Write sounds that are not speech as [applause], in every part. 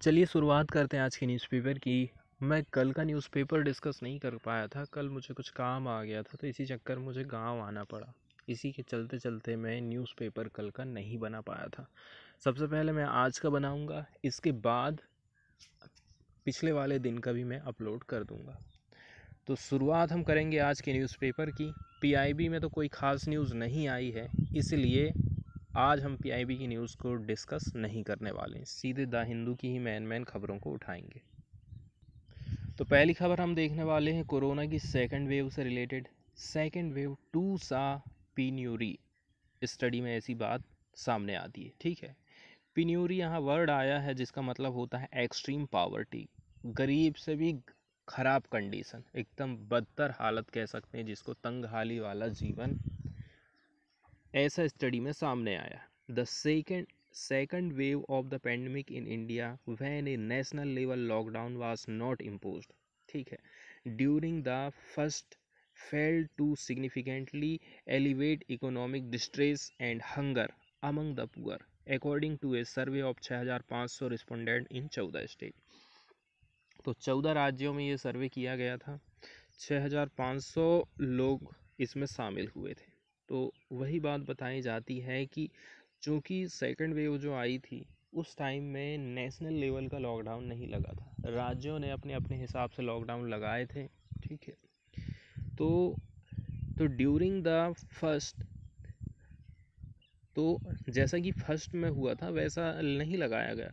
चलिए शुरुआत करते हैं आज के न्यूज़पेपर की। मैं कल का न्यूज़पेपर डिस्कस नहीं कर पाया था। कल मुझे कुछ काम आ गया था तो इसी चक्कर मुझे गाँव आना पड़ा। इसी के चलते चलते मैं न्यूज़पेपर कल का नहीं बना पाया था। सबसे पहले मैं आज का बनाऊँगा, इसके बाद पिछले वाले दिन का भी मैं अपलोड कर दूँगा। तो शुरुआत हम करेंगे आज के न्यूज़पेपर की। पीआईबी में तो कोई ख़ास न्यूज़ नहीं आई है, इसलिए आज हम पीआईबी की न्यूज़ को डिस्कस नहीं करने वाले हैं। सीधे द हिंदू की ही मैन मैन खबरों को उठाएँगे। तो पहली खबर हम देखने वाले हैं, कोरोना की सेकेंड वेव से रिलेटेड सेकेंड वेव टू सा पीन्यूरी स्टडी में ऐसी बात सामने आती है, ठीक है? पिन्यूरी यहाँ वर्ड आया है, जिसका मतलब होता है एक्सट्रीम पावर्टी गरीब से भी खराब कंडीशन एकदम बदतर हालत कह सकते हैं, जिसको तंग हाली वाला जीवन ऐसा स्टडी में सामने आया। The second second wave of the pandemic in India when a national level lockdown was not impose ठीक है? During the first, fail to significantly elevate economic distress and hunger among the poor, according to a survey of 6500 respondent in चौदह state. तो चौदह राज्यों में ये सर्वे किया गया था। 6500 लोग इसमें शामिल हुए थे। तो वही बात बताई जाती है कि चूँकि सेकंड वेव जो आई थी, उस टाइम में नेशनल लेवल का लॉकडाउन नहीं लगा था। राज्यों ने अपने अपने हिसाब से लॉकडाउन लगाए थे, ठीक है? तो तो ड्यूरिंग द फ़र्स्ट तो जैसा कि फ़र्स्ट में हुआ था, वैसा नहीं लगाया गया।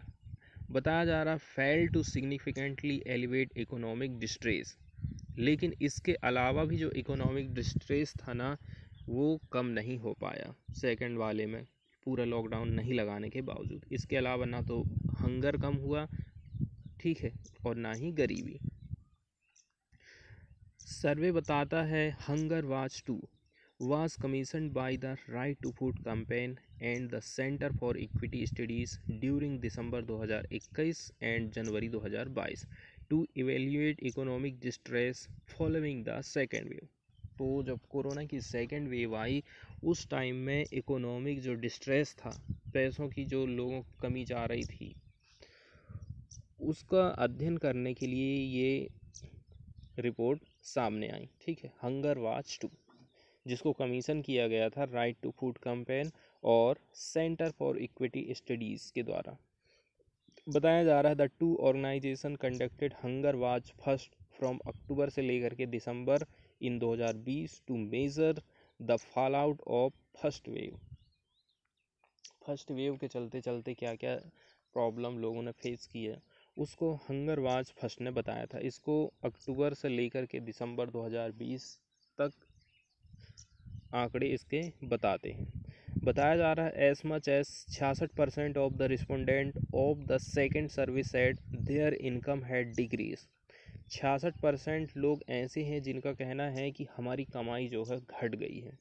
बताया जा रहा fail to significantly elevate economic distress लेकिन इसके अलावा भी जो इकोनॉमिक डिस्ट्रेस था ना वो कम नहीं हो पाया सेकंड वाले में, पूरा लॉकडाउन नहीं लगाने के बावजूद। इसके अलावा ना तो हंगर कम हुआ, ठीक है, और ना ही गरीबी। सर्वे बताता है hunger watch two was commission by the right to food campaign and the centre for equity studies during December 2021 and January 2022 to evaluate economic distress following the second wave तो जब कोरोना की second wave आई, उस time में economic जो distress था, पैसों की जो लोगों को कमी जा रही थी, उसका अध्ययन करने के लिए ये रिपोर्ट सामने आई, ठीक है? हंगर वाच टू जिसको कमीशन किया गया था राइट टू फ़ूड कैंपेन और सेंटर फॉर इक्विटी स्टडीज़ के द्वारा। बताया जा रहा है the two organisation conducted hunger watch first from October से लेकर के December in 2020 to measure the fall out of first wave first wave के चलते चलते क्या क्या प्रॉब्लम लोगों ने फेस की है, उसको हंगर वाच फ़र्स्ट ने बताया था। इसको अक्टूबर से लेकर के दिसंबर 2020 तक आंकड़े इसके बताते हैं। बताया जा रहा है एज मच एज छियासठ percent of the respondent of the second service at their income had decrease छियासठ परसेंट लोग ऐसे हैं जिनका कहना है कि हमारी कमाई जो है घट गई है।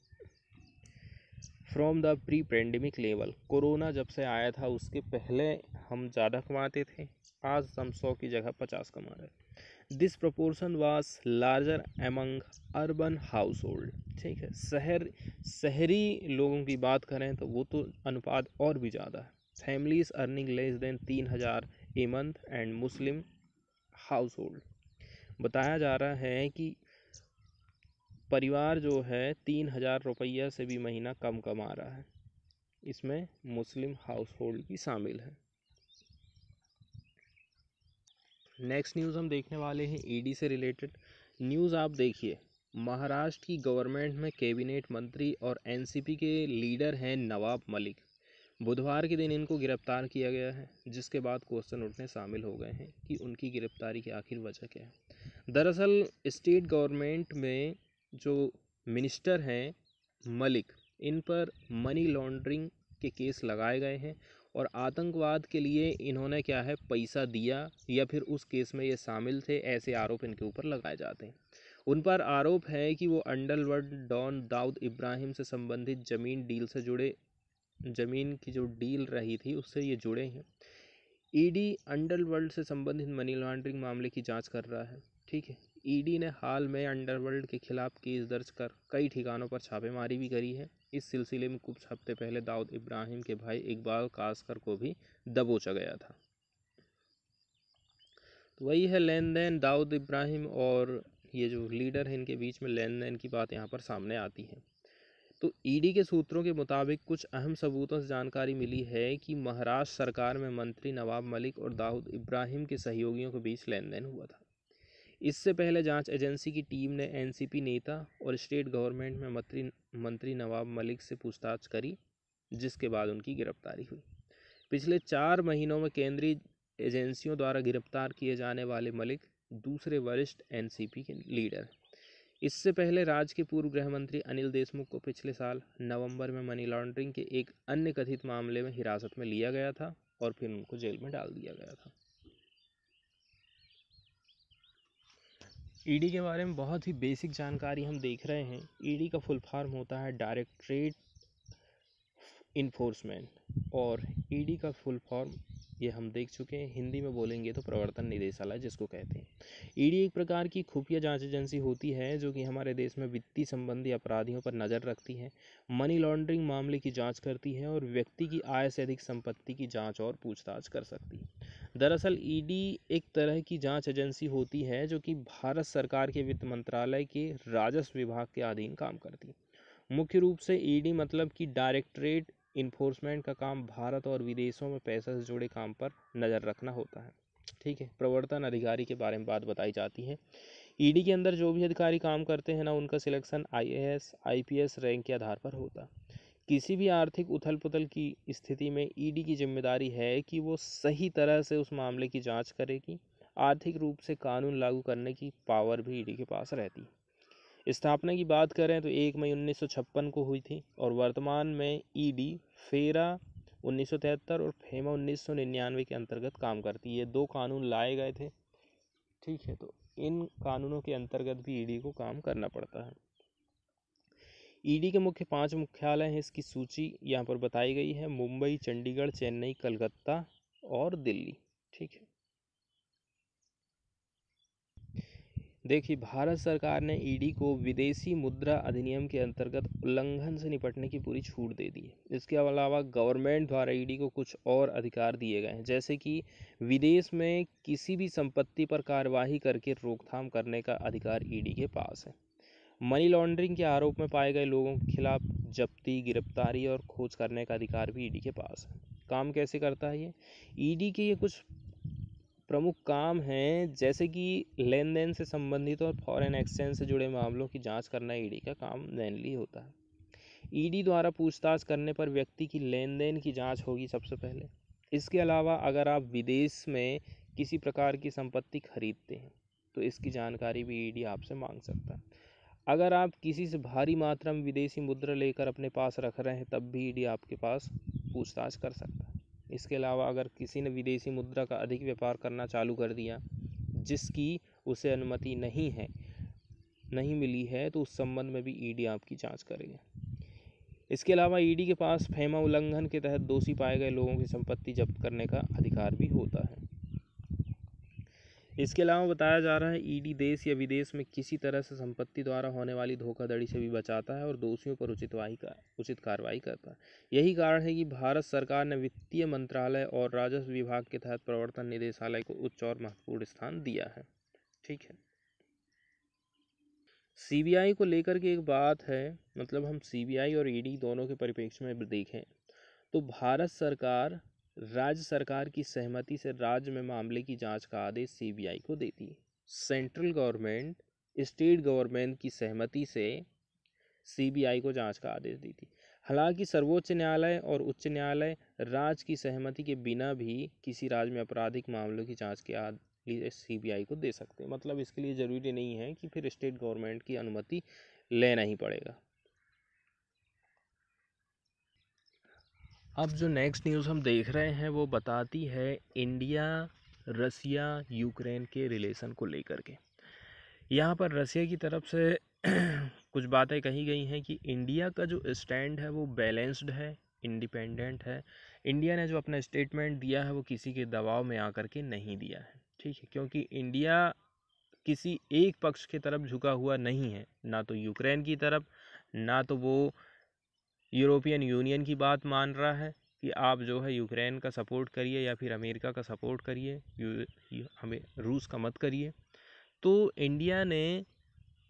From the pre pandemic level corona जब से आया था, उसके पहले हम ज़्यादा कमाते थे, आज हम सौ की जगह पचास कमा रहे this proportion was larger among urban household ठीक है? शहर, शहरी लोगों की बात करें तो वो तो अनुपात और भी ज़्यादा है। फैमिलीज़ अर्निंग लेस देन तीन हज़ार a month and Muslim household बताया जा रहा है कि परिवार जो है, तीन हज़ार रुपया से भी महीना कम कमा रहा है। इसमें मुस्लिम हाउस होल्ड भी शामिल है। नेक्स्ट न्यूज़ हम देखने वाले हैं ईडी से रिलेटेड न्यूज़ आप देखिए, महाराष्ट्र की गवर्नमेंट में कैबिनेट मंत्री और एनसीपी के लीडर हैं नवाब मलिक। बुधवार के दिन इनको गिरफ़्तार किया गया है, जिसके बाद क्वेश्चन उठने शामिल हो गए हैं कि उनकी गिरफ्तारी की आखिर वजह क्या है। दरअसल, स्टेट गवर्नमेंट में जो मिनिस्टर हैं, मलिक, इन पर मनी लॉन्ड्रिंग के केस लगाए गए हैं और आतंकवाद के लिए इन्होंने क्या है, पैसा दिया या फिर उस केस में ये शामिल थे, ऐसे आरोप इनके ऊपर लगाए जाते हैं। उन पर आरोप है कि वो अंडरवर्ल्ड डॉन दाऊद इब्राहिम से संबंधित ज़मीन डील से जुड़े ज़मीन की जो डील रही थी, उससे ये जुड़े हैं। ईडी अंडरवर्ल्ड से संबंधित मनी लॉन्ड्रिंग मामले की जाँच कर रहा है, ठीक है? ईडी ने हाल में अंडरवर्ल्ड के खिलाफ केस दर्ज कर कई ठिकानों पर छापेमारी भी करी है। इस सिलसिले में कुछ हफ़्ते पहले दाऊद इब्राहिम के भाई इकबाल कासकर को भी दबोचा गया था। तो वही है लेन देन दाऊद इब्राहिम और ये जो लीडर है, इनके बीच में लेन देन की बात यहाँ पर सामने आती है। तो ईडी के सूत्रों के मुताबिक कुछ अहम सबूतों से जानकारी मिली है कि महाराष्ट्र सरकार में मंत्री नवाब मलिक और दाऊद इब्राहिम के सहयोगियों के बीच लेन देन हुआ था। इससे पहले जाँच एजेंसी की टीम ने एनसीपी नेता और स्टेट गवर्नमेंट में मंत्री मंत्री नवाब मलिक से पूछताछ करी, जिसके बाद उनकी गिरफ्तारी हुई। पिछले चार महीनों में केंद्रीय एजेंसियों द्वारा गिरफ़्तार किए जाने वाले मलिक दूसरे वरिष्ठ एनसीपी के लीडर इससे पहले राज्य के पूर्व गृह मंत्री अनिल देशमुख को पिछले साल नवंबर में मनी लॉन्ड्रिंग के एक अन्य कथित मामले में हिरासत में लिया गया था और फिर उनको जेल में डाल दिया गया था। ईडी के बारे में बहुत ही बेसिक जानकारी हम देख रहे हैं। ईडी का फुल फॉर्म होता है डायरेक्टरेट इन्फोर्समेंट और ईडी का फुल फॉर्म ये हम देख चुके हैं। हिंदी में बोलेंगे तो प्रवर्तन निदेशालय जिसको कहते हैं। ईडी एक प्रकार की खुफिया जाँच एजेंसी होती है, जो कि हमारे देश में वित्तीय संबंधी अपराधियों पर नज़र रखती है, मनी लॉन्ड्रिंग मामले की जाँच करती है और व्यक्ति की आय से अधिक संपत्ति की जाँच और पूछताछ कर सकती है। दरअसल ईडी एक तरह की जाँच एजेंसी होती है, जो कि भारत सरकार के वित्त मंत्रालय के राजस्व विभाग के अधीन काम करती है। मुख्य रूप से ईडी मतलब कि डायरेक्टरेट इन्फोर्समेंट का काम भारत और विदेशों में पैसे से जुड़े काम पर नज़र रखना होता है। ठीक है, प्रवर्तन अधिकारी के बारे में बात बताई जाती है। ईडी के अंदर जो भी अधिकारी काम करते हैं ना, उनका सिलेक्शन आईएएस आईपीएस रैंक के आधार पर होता किसी भी आर्थिक उथल पुथल की स्थिति में ईडी की ज़िम्मेदारी है कि वो सही तरह से उस मामले की जाँच करेगी आर्थिक रूप से कानून लागू करने की पावर भी ईडी के पास रहती है। स्थापना की बात करें तो एक मई उन्नीस सौ छप्पन को हुई थी और वर्तमान में ईडी फेरा उन्नीस सौ तिहत्तर और फेमा उन्नीस सौ निन्यानवे के अंतर्गत काम करती है। दो कानून लाए गए थे। ठीक है तो इन कानूनों के अंतर्गत भी ईडी को काम करना पड़ता है। ईडी के मुख्य पाँच मुख्यालय हैं, इसकी सूची यहाँ पर बताई गई है। मुंबई, चंडीगढ़, चेन्नई, कलकत्ता और दिल्ली। ठीक है। देखिए, भारत सरकार ने ईडी को विदेशी मुद्रा अधिनियम के अंतर्गत उल्लंघन से निपटने की पूरी छूट दे दी है। इसके अलावा गवर्नमेंट द्वारा ईडी को कुछ और अधिकार दिए गए हैं, जैसे कि विदेश में किसी भी संपत्ति पर कार्यवाही करके रोकथाम करने का अधिकार ईडी के पास है। मनी लॉन्ड्रिंग के आरोप में पाए गए लोगों के खिलाफ जब्ती, गिरफ्तारी और खोज करने का अधिकार भी ईडी के पास है। काम कैसे करता है ये? ईडी के ये कुछ प्रमुख काम हैं, जैसे कि लेन देन से संबंधित और फॉरेन एक्सचेंज से जुड़े मामलों की जाँच करना ईडी का काम मेनली होता है। ईडी द्वारा पूछताछ करने पर व्यक्ति की लेन देन की जाँच होगी सबसे पहले। इसके अलावा अगर आप विदेश में किसी प्रकार की संपत्ति खरीदते हैं तो इसकी जानकारी भी ईडी आपसे मांग सकता है। अगर आप किसी से भारी मात्रा में विदेशी मुद्रा लेकर अपने पास रख रहे हैं, तब भी ईडी आपके पास पूछताछ कर सकता है। इसके अलावा अगर किसी ने विदेशी मुद्रा का अधिक व्यापार करना चालू कर दिया, जिसकी उसे अनुमति नहीं है, नहीं मिली है तो उस संबंध में भी ईडी आपकी जाँच करेगी। इसके अलावा ईडी के पास फेमा उल्लंघन के तहत दोषी पाए गए लोगों की संपत्ति जब्त करने का अधिकार भी होता है। इसके अलावा बताया जा रहा है, ईडी देश या विदेश में किसी तरह से संपत्ति द्वारा होने वाली धोखाधड़ी से भी बचाता है और दोषियों पर उचित वाही का, उचित कार्रवाई करता है। यही कारण है कि भारत सरकार ने वित्तीय मंत्रालय और राजस्व विभाग के तहत प्रवर्तन निदेशालय को उच्च और महत्वपूर्ण स्थान दिया है। ठीक है। सीबीआई को लेकर के एक बात है मतलब हम सीबीआई और ईडी दोनों के परिप्रेक्ष्य में देखें तो भारत सरकार राज्य सरकार की सहमति से राज्य में मामले की जाँच का आदेश सीबीआई को देती है सेंट्रल गवर्नमेंट, स्टेट गवर्नमेंट की सहमति से सीबीआई को जाँच का आदेश दी थी। हालाँकि सर्वोच्च न्यायालय और उच्च न्यायालय राज्य की सहमति के बिना भी किसी राज्य में आपराधिक मामलों की जाँच के आदेश सीबीआई को दे सकते हैं। मतलब इसके लिए ज़रूरी नहीं है कि फिर स्टेट गवर्नमेंट की अनुमति लेना ही पड़ेगा। अब जो नेक्स्ट न्यूज़ हम देख रहे हैं, वो बताती है इंडिया रसिया यूक्रेन के रिलेशन को लेकर के। यहाँ पर रसिया की तरफ़ से [clears throat] कुछ बातें कही गई हैं कि इंडिया का जो स्टैंड है, वो बैलेंस्ड है इंडिपेंडेंट है। इंडिया ने जो अपना स्टेटमेंट दिया है, वो किसी के दबाव में आकर के नहीं दिया है, ठीक है? क्योंकि इंडिया किसी एक पक्ष की तरफ़ झुका हुआ नहीं है, ना तो यूक्रेन की तरफ़, ना तो वो यूरोपियन यूनियन की बात मान रहा है कि आप जो है यूक्रेन का सपोर्ट करिए या फिर अमेरिका का सपोर्ट करिए हमें, रूस का मत करिए। तो इंडिया ने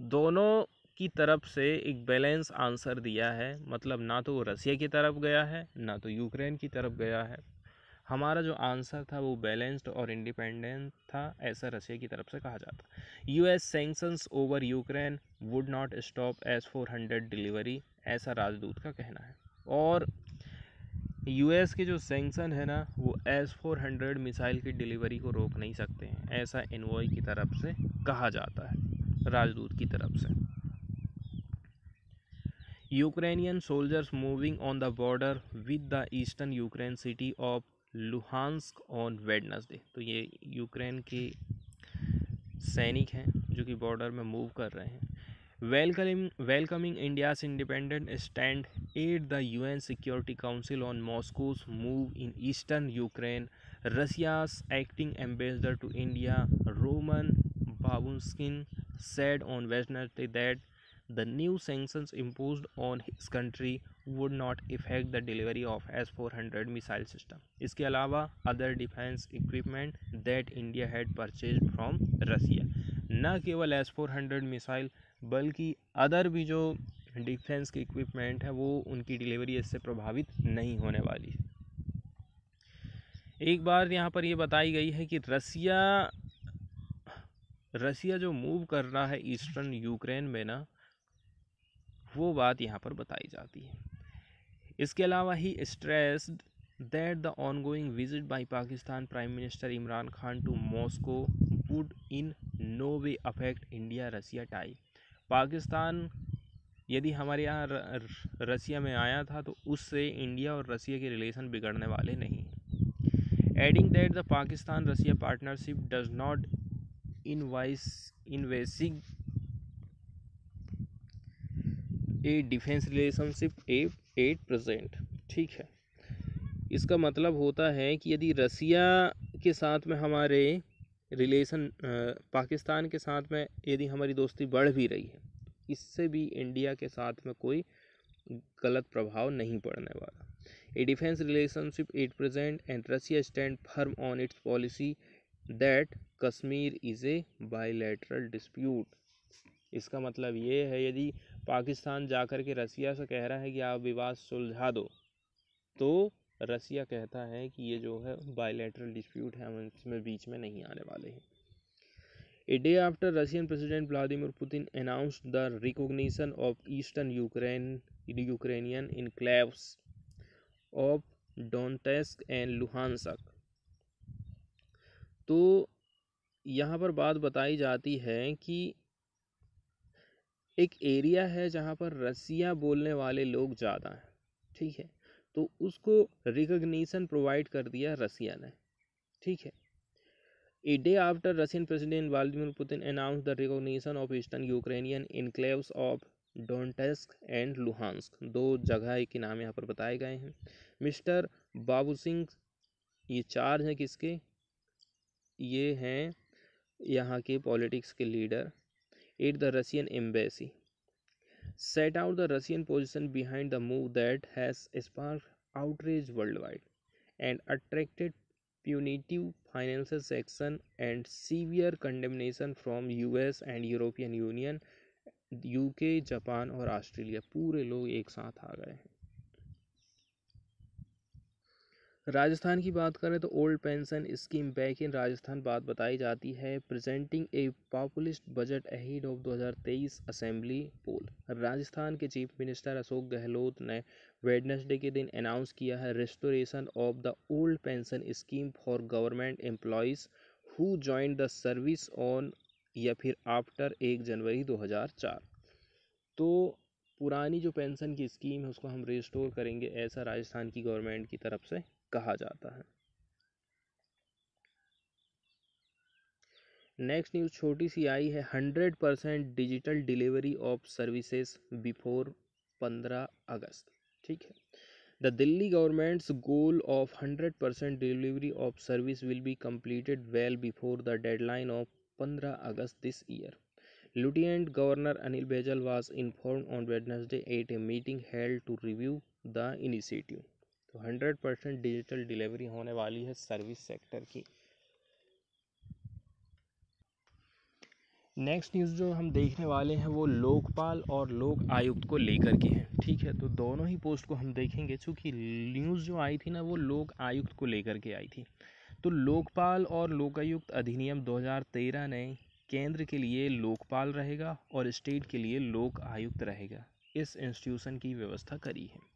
दोनों की तरफ़ से एक बैलेंस आंसर दिया है मतलब ना तो वो रसिया की तरफ़ गया है, ना तो यूक्रेन की तरफ़ गया है। हमारा जो आंसर था वो बैलेंस्ड और इंडिपेंडेंट था, ऐसा रशिया की तरफ़ से कहा जाता U S sanctions over Ukraine would not stop S four hundred delivery ऐसा राजदूत का कहना है। और यूएस के जो सेंक्शन है ना, वो एस फोर हंड्रेड मिसाइल की डिलीवरी को रोक नहीं सकते हैं, ऐसा इन्वॉय की तरफ़ से कहा जाता है, राजदूत की तरफ़ से। Ukrainian soldiers moving on the border with the eastern Ukraine city of Luhansk on Wednesday. तो ये यूक्रेन के सैनिक हैं, जो कि बॉर्डर में मूव कर रहे हैं। Welcoming welcoming India's independent stand at the UN security council on Moscow's move in eastern Ukraine. Russia's acting ambassador to India, Roman Babushkin said on Wednesday that the new sanctions imposed on his country would not affect the delivery of S-400 missile system. इसके अलावा other defence equipment that India had purchase from Russia न केवल S four hundred missile बल्कि other भी जो defence के equipment है, वो उनकी डिलीवरी इससे प्रभावित नहीं होने वाली। एक बार यहाँ पर ये बताई गई है कि रसिया रसिया जो मूव कर रहा है ईस्टर्न यूक्रेन में ना, वो बात यहाँ पर बताई जाती है। इसके अलावा he stressed that the on going visit by Pakistan prime minister Imran Khan to Moscow would in no way affect India Russia tie Pakistan यदि हमारे यहाँ रसिया में आया था तो उससे इंडिया और रसिया के रिलेशन बिगड़ने वाले नहीं adding that the Pakistan Russia partnership does not envisage envisaging a defence relationship a at present ठीक है? इसका मतलब होता है कि यदि रसिया के साथ में हमारे रिलेशन पाकिस्तान के साथ में यदि हमारी दोस्ती बढ़ भी रही है, इससे भी इंडिया के साथ में कोई गलत प्रभाव नहीं पड़ने वाला। A defence relationship at present and Russia stand firm on its policy that Kashmir is a bilateral dispute इसका मतलब ये है, यदि पाकिस्तान जाकर के रसिया से कह रहा है कि आप विवाद सुलझा दो। तो रसिया कहता है कि ये जो है बाईलेटरल डिस्प्यूट है, हम इसमें बीच में नहीं आने वाले हैं। A day after Russian president Vladimir Putin announced the recognition of eastern Ukraine Ukrainian enclaves of Donetsk and Luhansk तो यहाँ पर बात बताई जाती है कि एक एरिया है जहाँ पर रसिया बोलने वाले लोग ज़्यादा हैं, ठीक है? तो उसको रिकग्निशन प्रोवाइड कर दिया रसिया ने, ठीक है? A day after Russian president Vladimir Putin announce the recognition of eastern Ukrainian enclaves of Donetsk and Luhansk दो जगह के नाम यहाँ पर बताए गए हैं। मिस्टर बाबू सिंह ये चार्ज हैं किसके? ये हैं यहाँ के पॉलिटिक्स के leader at the Russian embassy set out the Russian position behind the move that has spark outreach world wide and attracted punitive financial section and severe condemnation from US and European Union UK Japan और Australia पूरे लोग एक साथ आ गए हैं राजस्थान की बात करें तो old pension scheme back in Rajasthan बात बताई जाती है। Presenting a populist budget ahead of 2023 assembly poll. Rajasthan के चीफ मिनिस्टर अशोक गहलोत ने वेडनेसडे के दिन अनाउंस किया है restoration of the old pension scheme for government employees who join the service on या फिर आफ्टर एक जनवरी 2004 तो पुरानी जो पेंशन की स्कीम है, उसको हम रिस्टोर करेंगे ऐसा राजस्थान की गवर्नमेंट की तरफ़ से। कहा जाता है। नेक्स्ट न्यूज़ छोटी सी आई है hundred percent digital delivery of services before पंद्रह अगस्त, ठीक है? The Delhi government's goal of hundred percent delivery of service will be completed well before the deadline of पंद्रह अगस्त this year Lieutenant Governor Anil Baijal was informed on Wednesday at a meeting held to review the initiative. तो hundred percent digital delivery होने वाली है service sector की। Next news जो हम देखने वाले हैं वो लोकपाल और लोक आयुक्त को लेकर के है। ठीक है तो दोनों ही पोस्ट को हम देखेंगे। चूँकि न्यूज़ जो आई थी ना, वो लोक आयुक्त को लेकर के आई थी। तो लोकपाल और लोकायुक्त अधिनियम 2013 ने केंद्र के लिए लोकपाल रहेगा और स्टेट के लिए लोक आयुक्त रहेगा। इस इंस्टीट्यूशन की व्यवस्था करी है।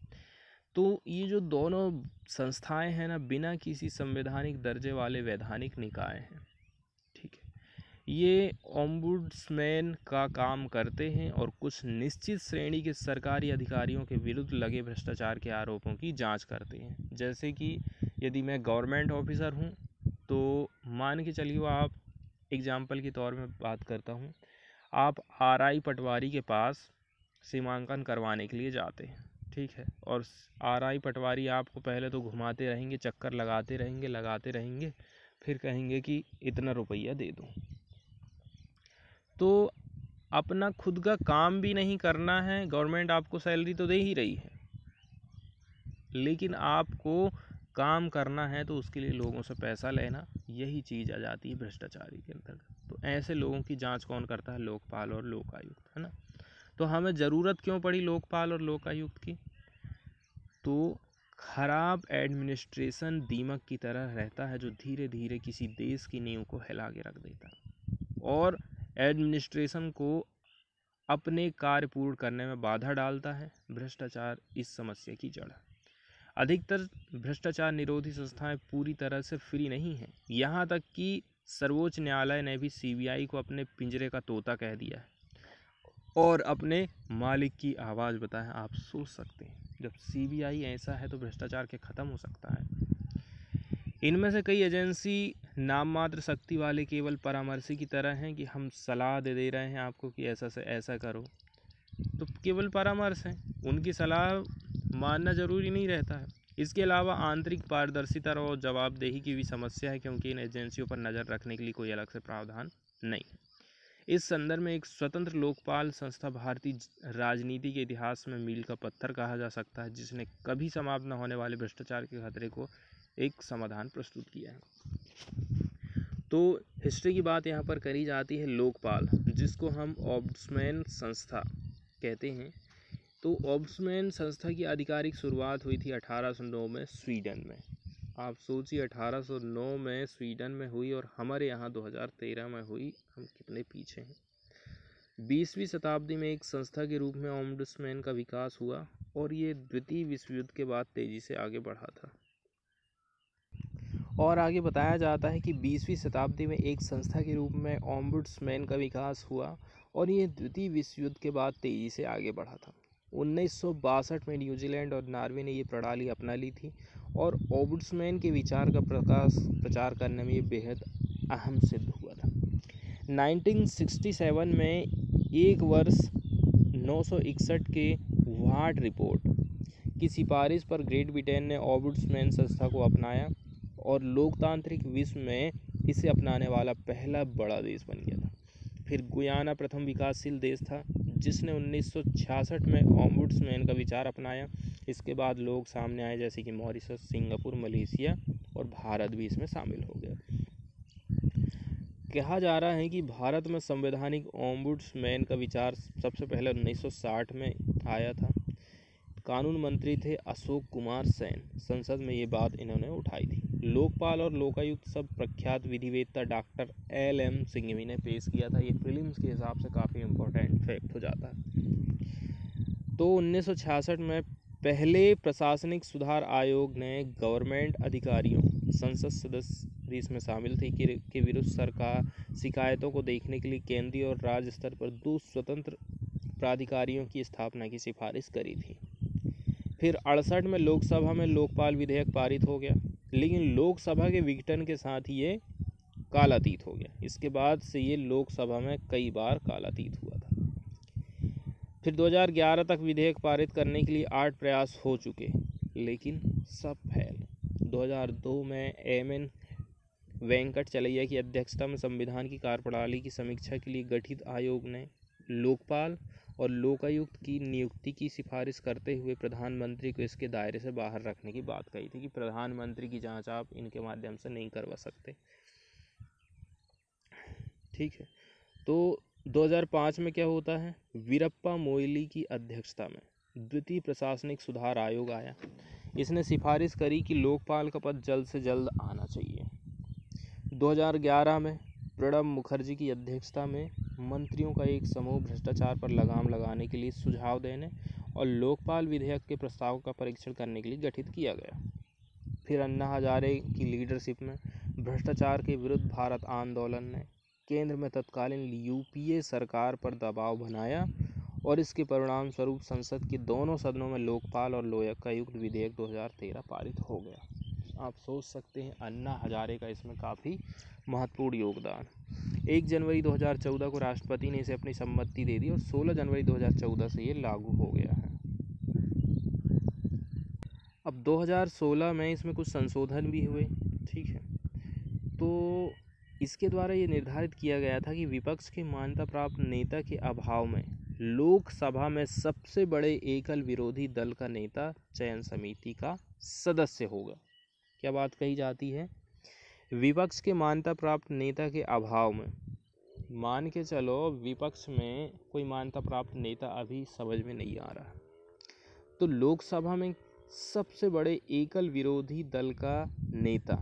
तो ये जो दोनों संस्थाएँ हैं ना, बिना किसी संवैधानिक दर्जे वाले वैधानिक निकाय हैं, ठीक है? ये ओम्बुड्समैन का काम करते हैं और कुछ निश्चित श्रेणी के सरकारी अधिकारियों के विरुद्ध लगे भ्रष्टाचार के आरोपों की जाँच करते हैं। जैसे कि यदि मैं गवर्नमेंट ऑफिसर हूँ तो मान के चलिए आप एग्ज़ाम्पल के तौर में बात करता हूँ, आप आर आई पटवारी के पास सीमांकन करवाने के लिए जाते हैं। ठीक है। और आर आई पटवारी आपको पहले तो घुमाते रहेंगे, चक्कर लगाते रहेंगे लगाते रहेंगे, फिर कहेंगे कि इतना रुपया दे दो। तो अपना खुद का काम भी नहीं करना है, गवर्नमेंट आपको सैलरी तो दे ही रही है। लेकिन आपको काम करना है तो उसके लिए लोगों से पैसा लेना, यही चीज़ आ जाती है भ्रष्टाचारी के अंतर्गत। तो ऐसे लोगों की जाँच कौन करता है? लोकपाल और लोकायुक्त, है ना? तो हमें ज़रूरत क्यों पड़ी लोकपाल और लोकायुक्त की? तो खराब एडमिनिस्ट्रेशन दीमक की तरह रहता है जो धीरे धीरे किसी देश की नींव को हिला के रख देता है। और एडमिनिस्ट्रेशन को अपने कार्य पूर्ण करने में बाधा डालता है। भ्रष्टाचार इस समस्या की जड़ है। अधिकतर भ्रष्टाचार निरोधी संस्थाएँ पूरी तरह से फ्री नहीं हैं। यहाँ तक कि सर्वोच्च न्यायालय ने भी सीबीआई को अपने पिंजरे का तोता कह दिया है। और अपने मालिक की आवाज़ बताया आप सोच सकते हैं। जब सीबीआई ऐसा है तो भ्रष्टाचार के ख़त्म हो सकता है। इनमें से कई एजेंसी नाम मात्र शक्ति वाले केवल परामर्शी की तरह हैं कि हम सलाह दे दे रहे हैं आपको कि ऐसा से ऐसा करो। तो केवल परामर्श हैं, उनकी सलाह मानना ज़रूरी नहीं रहता है। इसके अलावा आंतरिक पारदर्शिता और जवाबदेही की भी समस्या है, क्योंकि इन एजेंसियों पर नज़र रखने के लिए कोई अलग से प्रावधान नहीं। इस संदर्भ में एक स्वतंत्र लोकपाल संस्था भारतीय राजनीति के इतिहास में मील का पत्थर कहा जा सकता है, जिसने कभी समाप्त न होने वाले भ्रष्टाचार के खतरे को एक समाधान प्रस्तुत किया है। तो हिस्ट्री की बात यहाँ पर करी जाती है लोकपाल, जिसको हम ऑब्समैन संस्था कहते हैं। तो ऑब्समैन संस्था की आधिकारिक शुरुआत हुई थी 1809 में स्वीडन में। आप सोचिए 1809 में स्वीडन में हुई और हमारे यहाँ 2013 में हुई, हम कितने पीछे हैं। बीसवीं शताब्दी में एक संस्था के रूप में ओम्बुड्समैन का विकास हुआ और ये द्वितीय विश्व युद्ध के बाद तेज़ी से आगे बढ़ा था। और आगे बताया जाता है कि बीसवीं शताब्दी में एक संस्था के रूप में ओम्बुड्समैन का विकास हुआ और ये द्वितीय विश्व युद्ध के बाद तेज़ी से आगे बढ़ा था। उन्नीस सौ बासठ में न्यूजीलैंड और नॉर्वे ने ये प्रणाली अपना ली थी और ओम्बुड्समैन के विचार का प्रकाश, प्रचार करने में ये बेहद अहम सिद्ध हुआ था। 1967 में एक वर्ष नौ सौ इकसठ के वार्ड रिपोर्ट की सिफारिश पर ग्रेट ब्रिटेन ने ओबुड्समैन संस्था को अपनाया और लोकतांत्रिक विश्व में इसे अपनाने वाला पहला बड़ा देश बन गया था। फिर गुयाना प्रथम विकासशील देश था, जिसने 1966 में ओम्बुड्समैन का विचार अपनाया इसके बाद लोग सामने आए, जैसे कि मॉरिशस, सिंगापुर, मलेशिया और भारत भी इसमें शामिल हो गया कहा जा रहा है कि भारत में संवैधानिक ओम्बुड्समैन का विचार सबसे पहले 1960 में आया था। कानून मंत्री थे अशोक कुमार सेन। संसद में ये बात इन्होंने उठाई थी। लोकपाल और लोकायुक्त सब प्रख्यात विधिवेत्ता डॉक्टर एल एम सिंघवी ने पेश किया था। ये फिल्म्स के हिसाब से काफ़ी इम्पोर्टेंट फैक्ट हो जाता। है तो उन्नीस सौ छियासठ में पहले प्रशासनिक सुधार आयोग ने गवर्नमेंट अधिकारियों, संसद सदस्य भी इसमें शामिल थे कि के विरुद्ध सरकार शिकायतों को देखने के लिए केंद्रीय और राज्य स्तर पर दो स्वतंत्र प्राधिकारियों की स्थापना की सिफारिश करी थी। फिर अड़सठ में लोकसभा में लोकपाल विधेयक पारित हो गया, लेकिन लोकसभा के विघटन के साथ ही ये कालातीत हो गया। इसके बाद से ये लोकसभा में कई बार कालातीत हुआ फिर 2011 तक विधेयक पारित करने के लिए आठ प्रयास हो चुके, लेकिन सब फैल। 2002 में एम एन वेंकट चलैया की अध्यक्षता में संविधान की कार्यप्रणाली की समीक्षा के लिए गठित आयोग ने लोकपाल और लोकायुक्त की नियुक्ति की सिफारिश करते हुए प्रधानमंत्री को इसके दायरे से बाहर रखने की बात कही थी कि प्रधानमंत्री की जाँच आप इनके माध्यम से नहीं करवा सकते। ठीक है तो 2005 में क्या होता है? वीरप्पा मोइली की अध्यक्षता में द्वितीय प्रशासनिक सुधार आयोग आया। इसने सिफारिश करी कि लोकपाल का पद जल्द से जल्द आना चाहिए। 2011 में प्रणब मुखर्जी की अध्यक्षता में मंत्रियों का एक समूह भ्रष्टाचार पर लगाम लगाने के लिए सुझाव देने और लोकपाल विधेयक के प्रस्ताव का परीक्षण करने के लिए गठित किया गया। फिर अन्ना हजारे की लीडरशिप में भ्रष्टाचार के विरुद्ध भारत आंदोलन ने केंद्र में तत्कालीन यूपीए सरकार पर दबाव बनाया और इसके परिणाम स्वरूप संसद के दोनों सदनों में लोकपाल और लोयक का युक्त विधेयक 2013 पारित हो गया। आप सोच सकते हैं, अन्ना हजारे का इसमें काफ़ी महत्वपूर्ण योगदान। एक जनवरी 2014 को राष्ट्रपति ने इसे अपनी सम्मति दे दी और 16 जनवरी 2014 से ये लागू हो गया है। अब 2016 में इसमें कुछ संशोधन भी हुए, ठीक है। तो इसके द्वारा ये निर्धारित किया गया था कि विपक्ष के मान्यता प्राप्त नेता के अभाव में लोकसभा में सबसे बड़े एकल विरोधी दल का नेता चयन समिति का सदस्य होगा। क्या बात कही जाती है? विपक्ष के मान्यता प्राप्त नेता के अभाव में। मान के चलो विपक्ष में कोई मान्यता प्राप्त नेता अभी समझ में नहीं आ रहा। तो लोकसभा में सबसे बड़े एकल विरोधी दल का नेता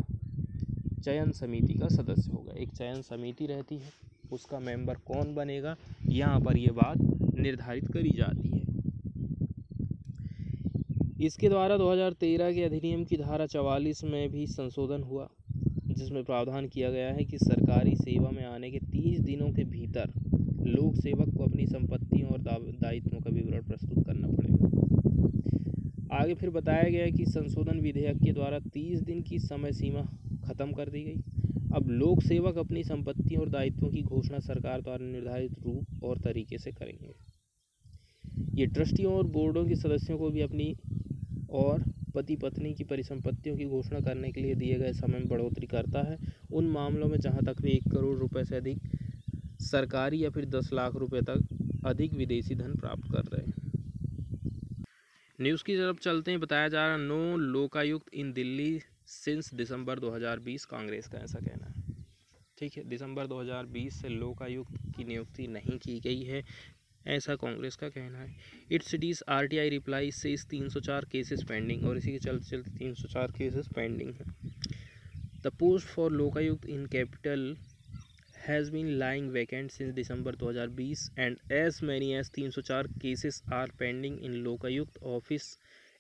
चयन समिति का सदस्य होगा। एक चयन समिति रहती है, उसका मेंबर कौन बनेगा, यहाँ पर यह बात निर्धारित करी जाती है। इसके द्वारा 2013 के अधिनियम की धारा 44 में भी संशोधन हुआ, जिसमें प्रावधान किया गया है कि सरकारी सेवा में आने के 30 दिनों के भीतर लोक सेवक को अपनी संपत्तियों और दायित्वों का विवरण प्रस्तुत करना पड़ेगा। आगे फिर बताया गया कि संशोधन विधेयक के द्वारा 30 दिन की समय सीमा ख़त्म कर दी गई। अब लोक सेवक अपनी संपत्तियों और दायित्वों की घोषणा सरकार द्वारा निर्धारित रूप और तरीके से करेंगे। ये ट्रस्टियों और बोर्डों के सदस्यों को भी अपनी और पति पत्नी की परिसंपत्तियों की घोषणा करने के लिए दिए गए समय में बढ़ोतरी करता है। उन मामलों में जहाँ तक वे एक करोड़ रुपए से अधिक सरकारी या फिर दस लाख रुपए तक अधिक विदेशी धन प्राप्त कर रहे हैं। न्यूज़ की तरफ़ चलते हैं। बताया जा रहा no Lokayukta in Delhi since December 2020 Congress का ऐसा कहना है। ठीक है, दिसंबर 2020 से लोकायुक्त की नियुक्ति नहीं की गई है, ऐसा कांग्रेस का कहना है। It cites R T I reply से इस तीन सौ चार केसेस पेंडिंग और इसी के चलते चलते तीन सौ चार केसेस पेंडिंग है। The post for Lokayukta in capital has been lying vacant since December 2020 and as many as 304 cases are pending in Lokayukta office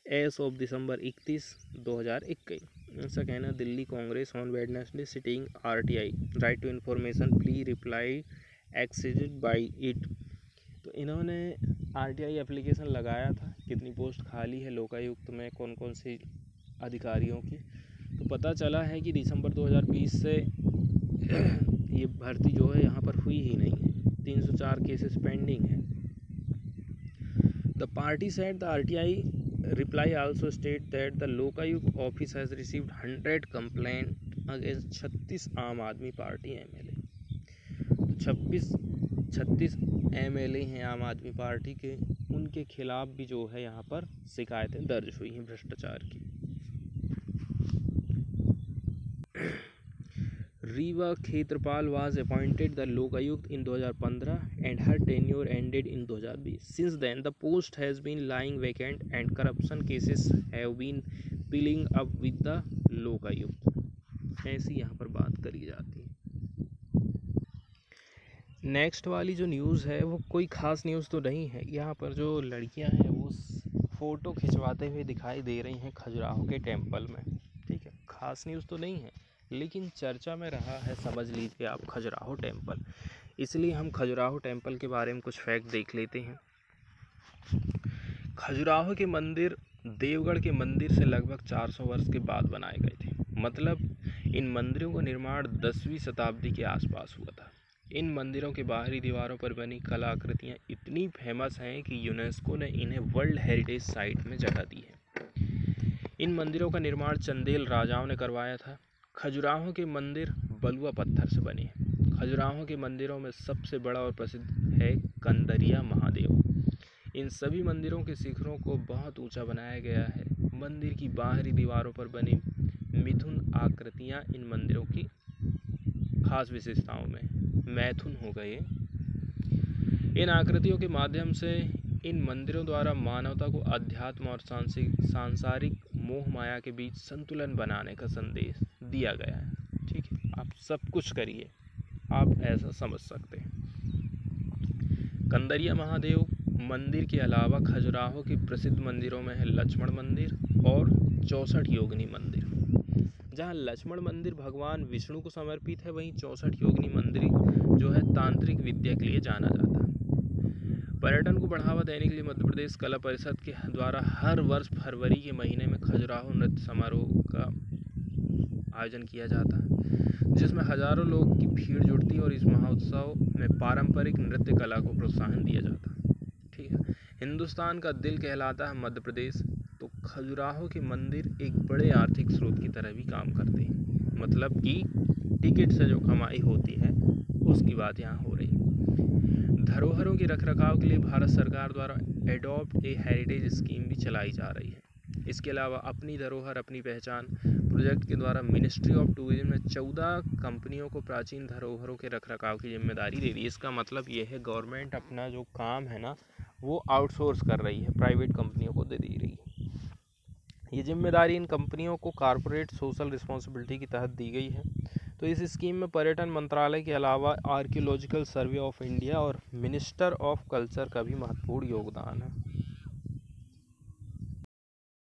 as of December 31 2021 ऐसा कहना Delhi Congress on Wednesday citing RTI right to information plea reply accessed by it तो इन्होंने RTI application लगाया था, कितनी post खाली है, लोकायुक्त में कौन कौन सी अधिकारियों की। तो पता चला है कि दिसंबर 2020 से [clears throat] ये भर्ती जो है, यहाँ पर हुई ही नहीं है। 304 केसेस पेंडिंग है। The party said the RTI reply also state that the Lokayukt office has received 100 complaint against 36 आम आदमी पार्टी एमएलए छब्बीस, छत्तीस एमएलए हैं आम आदमी पार्टी के। उनके खिलाफ भी जो है यहाँ पर शिकायतें दर्ज हुई हैं भ्रष्टाचार की। Reva Khetrapal was appointed the Lokayukta in 2015 and her tenure ended in 2020 since then the post has been lying vacant and corruption cases have been piling up with the Lokayukta. ऐसी यहाँ पर बात करी जाती है. नेक्स्ट वाली जो news है, वो कोई ख़ास न्यूज़ तो नहीं है. यहाँ पर जो लड़कियाँ हैं, वो फ़ोटो खिंचवाते हुए दिखाई दे रही हैं खजुराहो के टेंपल में. ठीक है? ख़ास न्यूज़ तो नहीं है. लेकिन चर्चा में रहा है, समझ लीजिए आप, खजुराहो टेंपल इसलिए हम खजुराहो टेंपल के बारे में कुछ फैक्ट देख लेते हैं। खजुराहो के मंदिर, देवगढ़ के मंदिर से लगभग 400 वर्ष के बाद बनाए गए थे। मतलब इन मंदिरों का निर्माण दसवीं शताब्दी के आसपास हुआ था। इन मंदिरों के बाहरी दीवारों पर बनी कलाकृतियाँ इतनी फ़ेमस हैं कि यूनेस्को ने इन्हें वर्ल्ड हेरिटेज साइट में जगह दी है। इन मंदिरों का निर्माण चंदेल राजाओं ने करवाया था। खजुराहो के मंदिर बलुआ पत्थर से बने हैं। खजुराहो के मंदिरों में सबसे बड़ा और प्रसिद्ध है कंदरिया महादेव। इन सभी मंदिरों के शिखरों को बहुत ऊँचा बनाया गया है। मंदिर की बाहरी दीवारों पर बनी मिथुन आकृतियाँ इन मंदिरों की खास विशेषताओं में मैथुन हो गए इन आकृतियों के माध्यम से इन मंदिरों द्वारा मानवता को अध्यात्म और सांसारिक मोह माया के बीच संतुलन बनाने का संदेश दिया गया है। ठीक है, आप सब कुछ करिए। आप ऐसा समझ सकते हैं। कंदरिया महादेव मंदिर के अलावा खजुराहो के प्रसिद्ध मंदिरों में है लक्ष्मण मंदिर और चौसठ योगिनी मंदिर। जहाँ लक्ष्मण मंदिर भगवान विष्णु को समर्पित है, वहीं चौसठ योगिनी मंदिर जो है तांत्रिक विद्या के लिए जाना जाता है। पर्यटन को बढ़ावा देने के लिए मध्य प्रदेश कला परिषद के द्वारा हर वर्ष फरवरी के महीने में खजुराहो नृत्य समारोह का आयोजन किया जाता है, जिसमें हज़ारों लोग की भीड़ जुड़ती है और इस महोत्सव में पारंपरिक नृत्य कला को प्रोत्साहन दिया जाता है। ठीक है, हिंदुस्तान का दिल कहलाता है मध्य प्रदेश तो खजुराहो के मंदिर एक बड़े आर्थिक स्रोत की तरह भी काम करते हैं। मतलब कि टिकट से जो कमाई होती है, उसकी बात यहाँ हो रही धरोहरों के रखरखाव के लिए भारत सरकार द्वारा एडॉप्ट ए हेरिटेज स्कीम भी चलाई जा रही है। इसके अलावा अपनी धरोहर, अपनी पहचान प्रोजेक्ट के द्वारा मिनिस्ट्री ऑफ़ टूरिज़्म ने चौदह कंपनियों को प्राचीन धरोहरों के रखरखाव की ज़िम्मेदारी दे दी। इसका मतलब ये है, गवर्नमेंट अपना जो काम है ना, वो आउटसोर्स कर रही है, प्राइवेट कंपनियों को दे दी रही है। ये ज़िम्मेदारी इन कंपनियों को कारपोरेट सोशल रिस्पॉन्सिबिलिटी के तहत दी गई है। तो इस स्कीम में पर्यटन मंत्रालय के अलावा आर्कियोलॉजिकल सर्वे ऑफ़ इंडिया और मिनिस्टर ऑफ़ कल्चर का भी महत्वपूर्ण योगदान है।